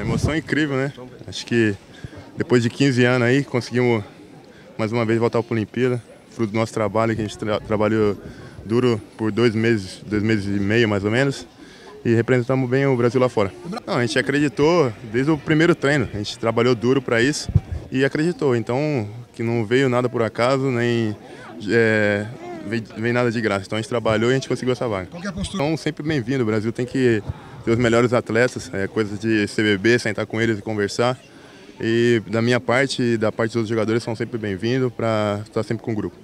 emoção incrível, né? Acho que depois de 15 anos aí conseguimos mais uma vez voltar para a Olimpíada, fruto do nosso trabalho, que a gente tra trabalhou duro por dois meses, dois meses e meio mais ou menos, e representamos bem o Brasil lá fora. Não, a gente acreditou desde o primeiro treino, a gente trabalhou duro para isso e acreditou, então que não veio nada por acaso, nem é, vem, nada de graça. Então a gente trabalhou e a gente conseguiu essa vaga. É? Então sempre bem-vindo, o Brasil tem que ter os melhores atletas, é coisa de CBB, sentar com eles e conversar. E da minha parte e da parte dos jogadores são sempre bem-vindos para estar sempre com o grupo.